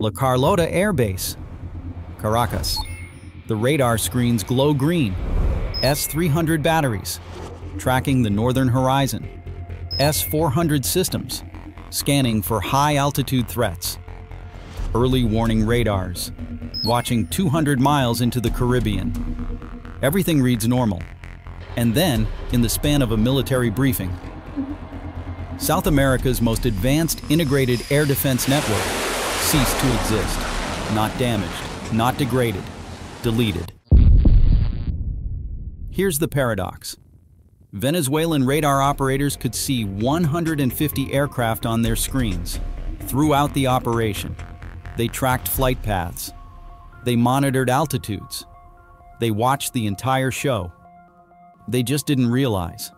La Carlota Air Base, Caracas. The radar screens glow green. S-300 batteries, tracking the northern horizon. S-400 systems, scanning for high-altitude threats. Early warning radars, watching 200 miles into the Caribbean. Everything reads normal. And then, in the span of a military briefing, South America's most advanced integrated air defense network ceased to exist. Not damaged, not degraded, deleted. Here's the paradox. Venezuelan radar operators could see 150 aircraft on their screens throughout the operation. They tracked flight paths. They monitored altitudes. They watched the entire show. They just didn't realize.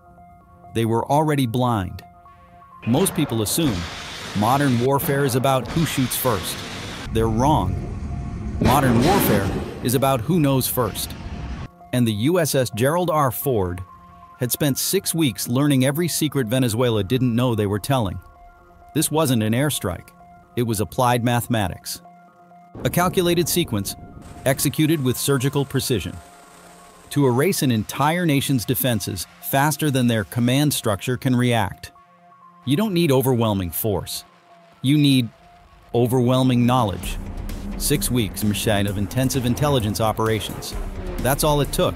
They were already blind. Most people assume modern warfare is about who shoots first. They're wrong. Modern warfare is about who knows first. And the USS Gerald R. Ford had spent six weeks learning every secret Venezuela didn't know they were telling. This wasn't an airstrike, it was applied mathematics. A calculated sequence, executed with surgical precision. To erase an entire nation's defenses faster than their command structure can react. You don't need overwhelming force. You need overwhelming knowledge. Six weeks machine of intensive intelligence operations. That's all it took.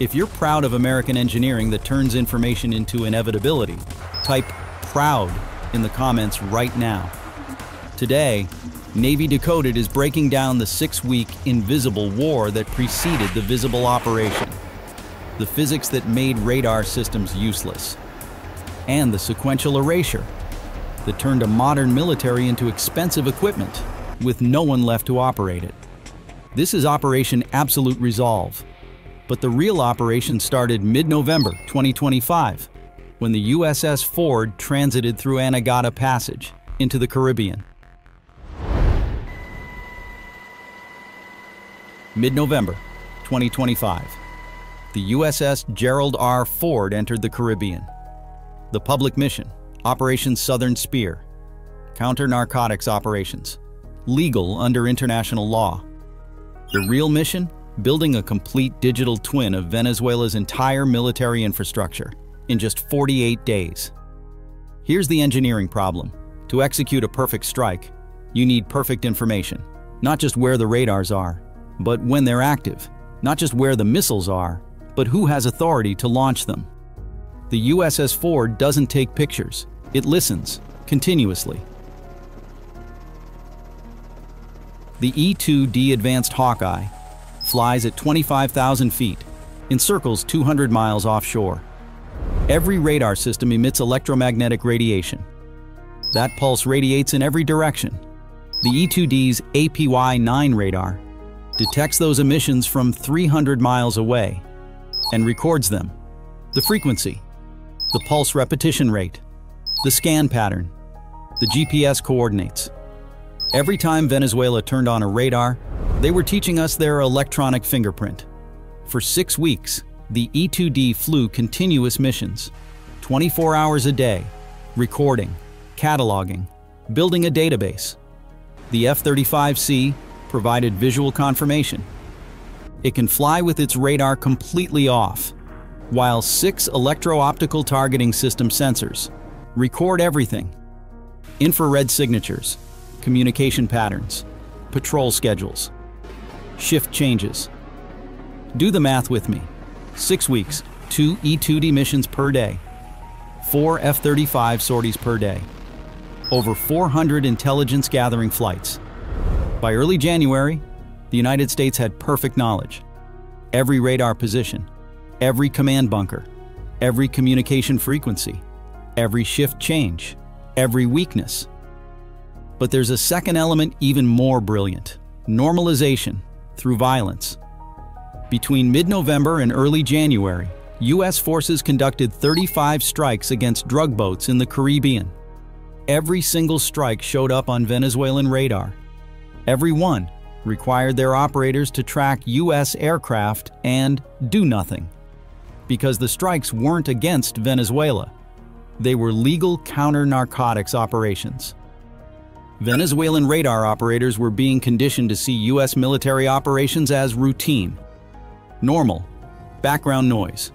If you're proud of American engineering that turns information into inevitability, type PROUD in the comments right now. Today, Navy Decoded is breaking down the six-week invisible war that preceded the visible operation, the physics that made radar systems useless, and the sequential erasure that turned a modern military into expensive equipment with no one left to operate it. This is Operation Absolute Resolve, but the real operation started mid-November 2025 when the USS Ford transited through Anegada Passage into the Caribbean. Mid-November 2025, the USS Gerald R. Ford entered the Caribbean. The public mission, Operation Southern Spear, counter-narcotics operations, legal under international law. The real mission? building a complete digital twin of Venezuela's entire military infrastructure in just 48 days. Here's the engineering problem. To execute a perfect strike, you need perfect information. Not just where the radars are, but when they're active. Not just where the missiles are, but who has authority to launch them. The USS Ford doesn't take pictures. It listens, continuously. The E-2D Advanced Hawkeye flies at 25,000 feet, encircles 200 miles offshore. Every radar system emits electromagnetic radiation. That pulse radiates in every direction. The E-2D's APY-9 radar detects those emissions from 300 miles away and records them. The frequency, the pulse repetition rate, the scan pattern, the GPS coordinates. Every time Venezuela turned on a radar, they were teaching us their electronic fingerprint. For six weeks, the E-2D flew continuous missions, 24 hours a day, recording, cataloging, building a database. The F-35C provided visual confirmation. It can fly with its radar completely off, while six electro-optical targeting system sensors record everything. Infrared signatures, communication patterns, patrol schedules, shift changes. Do the math with me. Six weeks, two E-2D missions per day, four F-35 sorties per day, over 400 intelligence gathering flights. By early January, the United States had perfect knowledge. Every radar position, every command bunker, every communication frequency, every shift change, every weakness. But there's a second element even more brilliant, normalization through violence. Between mid-November and early January, U.S. forces conducted 35 strikes against drug boats in the Caribbean. Every single strike showed up on Venezuelan radar. Every one required their operators to track U.S. aircraft and do nothing. Because the strikes weren't against Venezuela. They were legal counter-narcotics operations. Venezuelan radar operators were being conditioned to see U.S. military operations as routine, normal, background noise.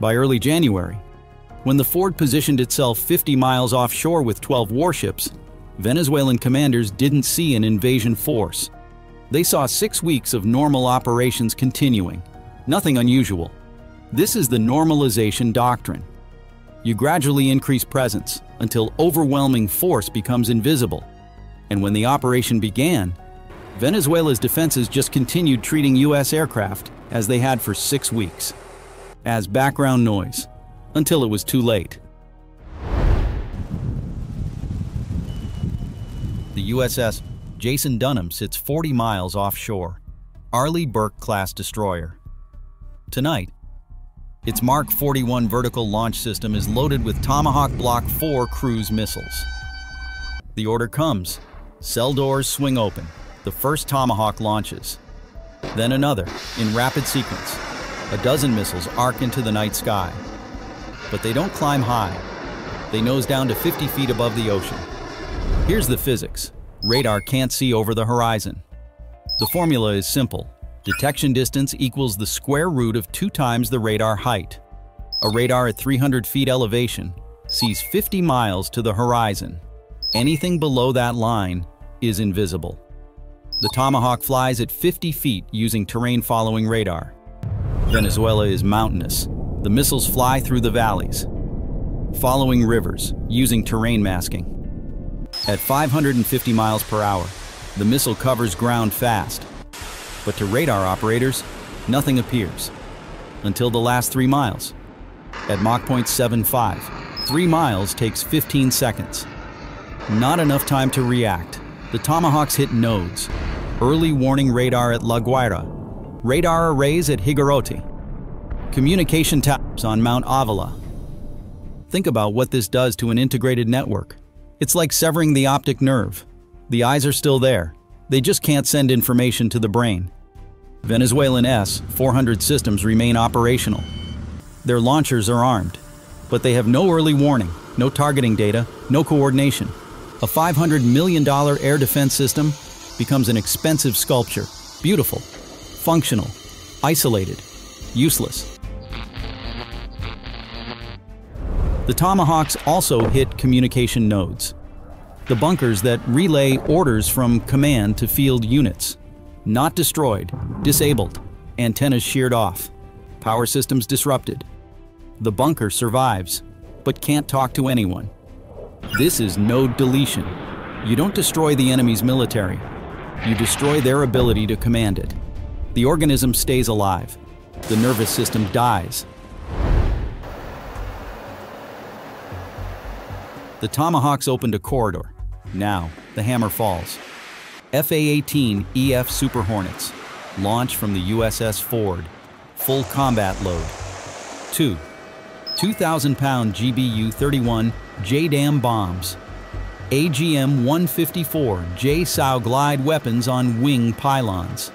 By early January, when the Ford positioned itself 50 miles offshore with 12 warships, Venezuelan commanders didn't see an invasion force. They saw six weeks of normal operations continuing. Nothing unusual. This is the normalization doctrine. You gradually increase presence until overwhelming force becomes invisible. And when the operation began, Venezuela's defenses just continued treating U.S. aircraft as they had for six weeks, as background noise, until it was too late. The USS Jason Dunham sits 40 miles offshore, Arleigh Burke-class destroyer. Tonight, its Mark 41 vertical launch system is loaded with Tomahawk Block 4 cruise missiles. The order comes. Cell doors swing open. The first Tomahawk launches. Then another, in rapid sequence. A dozen missiles arc into the night sky. But they don't climb high. They nose down to 50 feet above the ocean. Here's the physics. Radar can't see over the horizon. The formula is simple. Detection distance equals the square root of two times the radar height. A radar at 300 feet elevation sees 50 miles to the horizon. Anything below that line is invisible. The Tomahawk flies at 50 feet using terrain-following radar. Venezuela is mountainous. The missiles fly through the valleys, following rivers, using terrain masking. At 550 miles per hour, the missile covers ground fast, but to radar operators, nothing appears until the last three miles. At Mach 0.75, three miles takes 15 seconds. Not enough time to react. The Tomahawks hit nodes. Early warning radar at La Guaira. Radar arrays at Higuerote. Communication towers on Mount Avila. Think about what this does to an integrated network. It's like severing the optic nerve. The eyes are still there. They just can't send information to the brain. Venezuelan S-400 systems remain operational. Their launchers are armed, but they have no early warning, no targeting data, no coordination. A $500 million air defense system becomes an expensive sculpture, beautiful, functional, isolated, useless. The Tomahawks also hit communication nodes, the bunkers that relay orders from command to field units. Not destroyed, disabled, antennas sheared off, power systems disrupted. The bunker survives, but can't talk to anyone. This is node deletion. You don't destroy the enemy's military. You destroy their ability to command it. The organism stays alive. The nervous system dies. The Tomahawks opened a corridor. Now, the hammer falls. FA-18 EF Super Hornets, launch from the USS Ford, full combat load. 2. 2,000-pound GBU-31 JDAM bombs. AGM-154 JSOW glide weapons on wing pylons.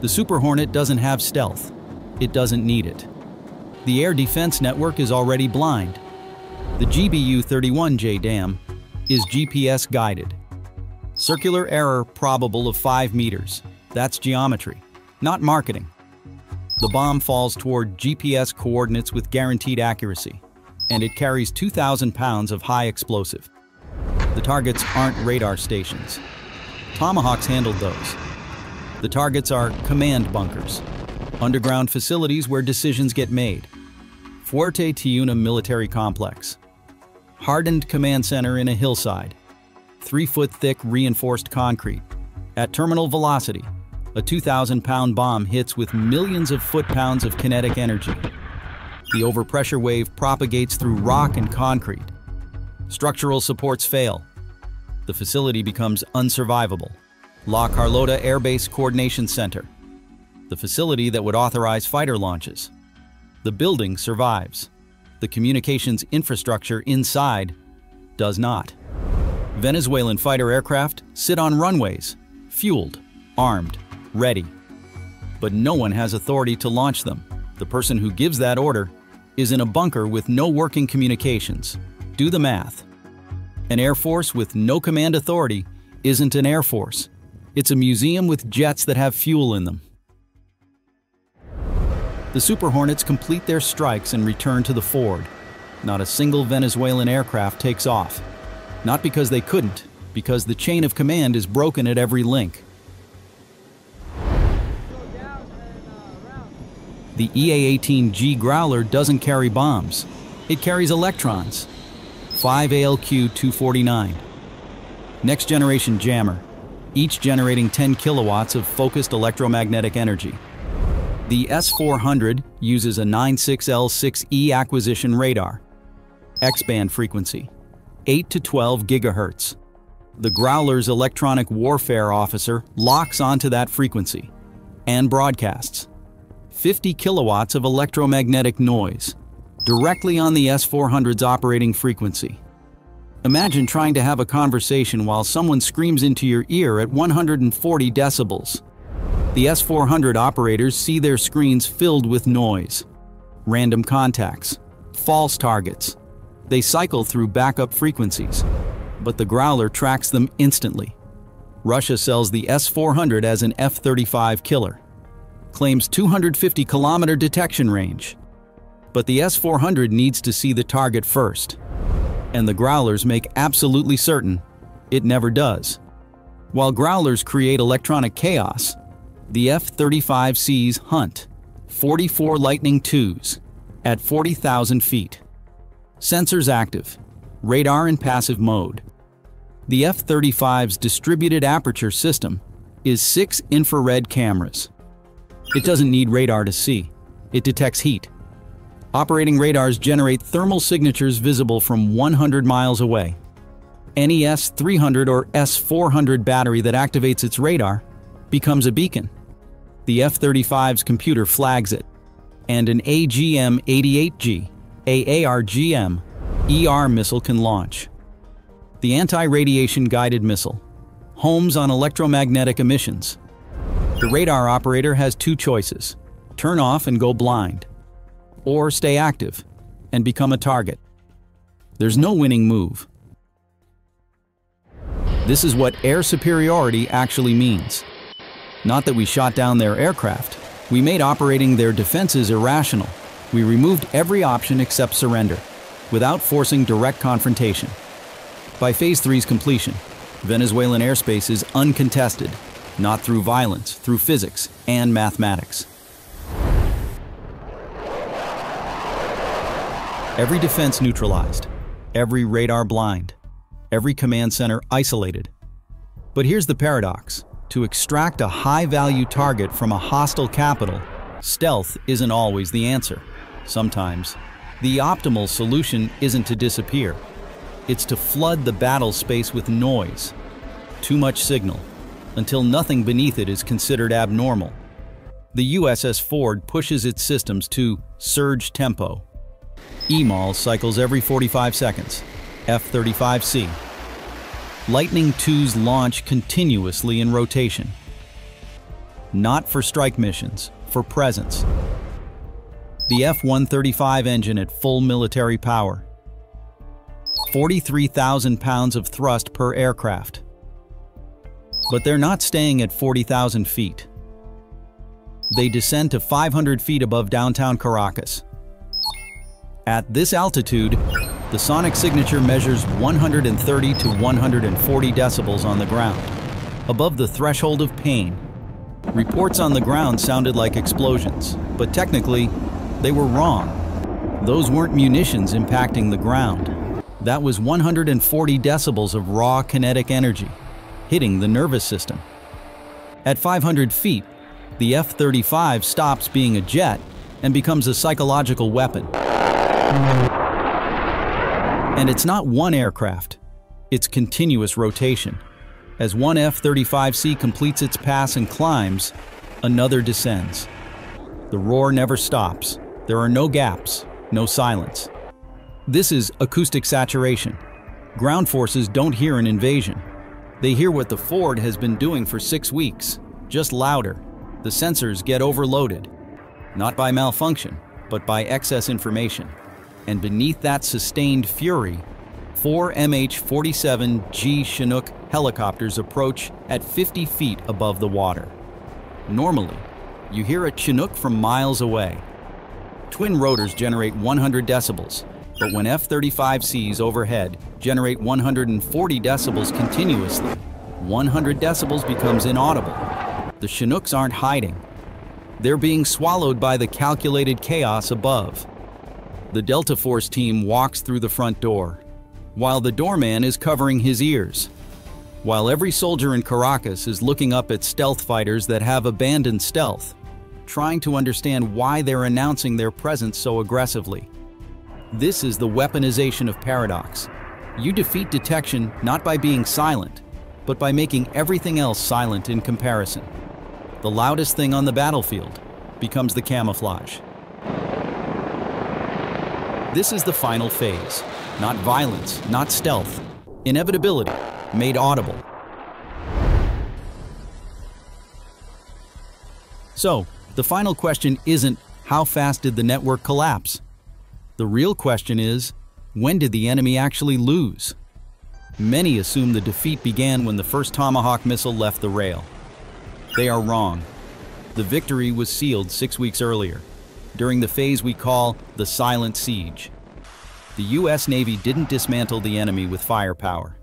The Super Hornet doesn't have stealth. It doesn't need it. The air defense network is already blind. The GBU-31 JDAM is GPS guided. Circular error probable of 5 meters. That's geometry, not marketing. The bomb falls toward GPS coordinates with guaranteed accuracy, and it carries 2,000 pounds of high explosive. The targets aren't radar stations. Tomahawks handled those. The targets are command bunkers, underground facilities where decisions get made. Fuerte Tiuna Military Complex, hardened command center in a hillside, three foot thick reinforced concrete. At terminal velocity, a 2,000 pound bomb hits with millions of foot pounds of kinetic energy. The overpressure wave propagates through rock and concrete. Structural supports fail. The facility becomes unsurvivable. La Carlota Air Base Coordination Center, the facility that would authorize fighter launches. The building survives. The communications infrastructure inside does not. Venezuelan fighter aircraft sit on runways, fueled, armed, ready. But no one has authority to launch them. The person who gives that order is in a bunker with no working communications. Do the math. An Air Force with no command authority isn't an Air Force. It's a museum with jets that have fuel in them. The Super Hornets complete their strikes and return to the Ford. Not a single Venezuelan aircraft takes off. Not because they couldn't, because the chain of command is broken at every link. The EA-18G Growler doesn't carry bombs. It carries electrons. 5 ALQ-249. Next generation jammer, each generating 10 kilowatts of focused electromagnetic energy. The S-400 uses a 96L6E acquisition radar. X-band frequency, 8 to 12 gigahertz. The Growler's electronic warfare officer locks onto that frequency and broadcasts 50 kilowatts of electromagnetic noise directly on the S-400's operating frequency. Imagine trying to have a conversation while someone screams into your ear at 140 decibels. The S-400 operators see their screens filled with noise, random contacts, false targets. They cycle through backup frequencies, but the Growler tracks them instantly. Russia sells the S-400 as an F-35 killer claims 250 kilometer detection range. But the S-400 needs to see the target first. And the Growlers make absolutely certain it never does. While Growlers create electronic chaos, the F-35Cs hunt 44 Lightning IIs at 40,000 feet. Sensors active, radar in passive mode. The F-35's distributed aperture system is six infrared cameras. It doesn't need radar to see. It detects heat. Operating radars generate thermal signatures visible from 100 miles away. Any S-300 or S-400 battery that activates its radar becomes a beacon. The F-35's computer flags it, and an AGM-88G, AARGM, ER missile can launch. The anti-radiation guided missile homes on electromagnetic emissions the radar operator has two choices turn off and go blind, or stay active and become a target. There's no winning move. This is what air superiority actually means. Not that we shot down their aircraft, we made operating their defenses irrational. We removed every option except surrender, without forcing direct confrontation. By Phase 3's completion, Venezuelan airspace is uncontested not through violence, through physics and mathematics. Every defense neutralized, every radar blind, every command center isolated. But here's the paradox. To extract a high-value target from a hostile capital, stealth isn't always the answer. Sometimes, the optimal solution isn't to disappear. It's to flood the battle space with noise. Too much signal, until nothing beneath it is considered abnormal. The USS Ford pushes its systems to surge tempo. EMALS cycles every 45 seconds, F-35C. Lightning II's launch continuously in rotation. Not for strike missions, for presence. The F-135 engine at full military power. 43,000 pounds of thrust per aircraft. But they're not staying at 40,000 feet. They descend to 500 feet above downtown Caracas. At this altitude, the sonic signature measures 130 to 140 decibels on the ground, above the threshold of pain. Reports on the ground sounded like explosions, but technically, they were wrong. Those weren't munitions impacting the ground. That was 140 decibels of raw kinetic energy hitting the nervous system. At 500 feet, the F-35 stops being a jet and becomes a psychological weapon. And it's not one aircraft, it's continuous rotation. As one F-35C completes its pass and climbs, another descends. The roar never stops. There are no gaps, no silence. This is acoustic saturation. Ground forces don't hear an invasion. They hear what the Ford has been doing for six weeks, just louder. The sensors get overloaded, not by malfunction, but by excess information. And beneath that sustained fury, four MH-47G Chinook helicopters approach at 50 feet above the water. Normally, you hear a Chinook from miles away. Twin rotors generate 100 decibels, but when F-35Cs overhead generate 140 decibels continuously, 100 decibels becomes inaudible. The Chinooks aren't hiding. They're being swallowed by the calculated chaos above. The Delta Force team walks through the front door, while the doorman is covering his ears. While every soldier in Caracas is looking up at stealth fighters that have abandoned stealth, trying to understand why they're announcing their presence so aggressively. This is the weaponization of paradox. You defeat detection not by being silent, but by making everything else silent in comparison. The loudest thing on the battlefield becomes the camouflage. This is the final phase. Not violence, not stealth. Inevitability, made audible. So, the final question isn't how fast did the network collapse? The real question is, when did the enemy actually lose? Many assume the defeat began when the first Tomahawk missile left the rail. They are wrong. The victory was sealed six weeks earlier, during the phase we call the silent siege. The U.S. Navy didn't dismantle the enemy with firepower.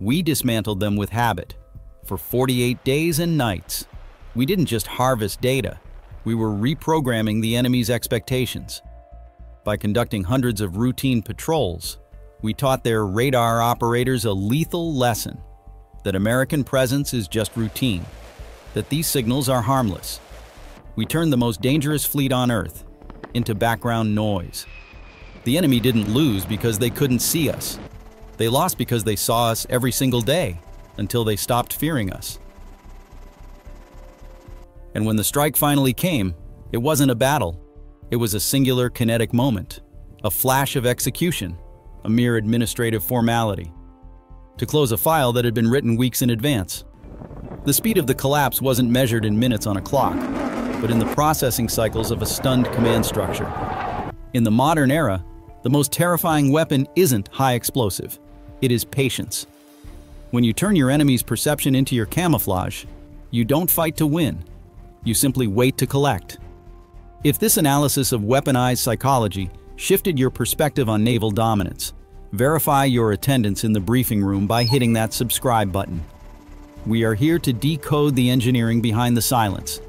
We dismantled them with habit. For 48 days and nights, we didn't just harvest data, we were reprogramming the enemy's expectations. By conducting hundreds of routine patrols, we taught their radar operators a lethal lesson that American presence is just routine, that these signals are harmless. We turned the most dangerous fleet on Earth into background noise. The enemy didn't lose because they couldn't see us. They lost because they saw us every single day until they stopped fearing us. And when the strike finally came, it wasn't a battle. It was a singular kinetic moment, a flash of execution, a mere administrative formality, to close a file that had been written weeks in advance. The speed of the collapse wasn't measured in minutes on a clock, but in the processing cycles of a stunned command structure. In the modern era, the most terrifying weapon isn't high explosive, it is patience. When you turn your enemy's perception into your camouflage, you don't fight to win, you simply wait to collect. If this analysis of weaponized psychology shifted your perspective on naval dominance, verify your attendance in the briefing room by hitting that subscribe button. We are here to decode the engineering behind the silence